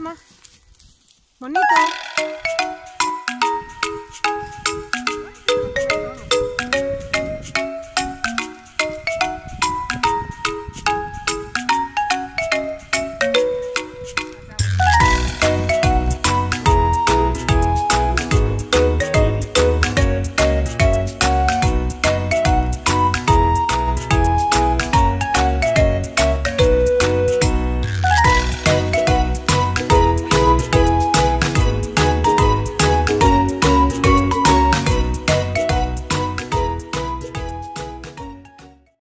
mamá. Bonito.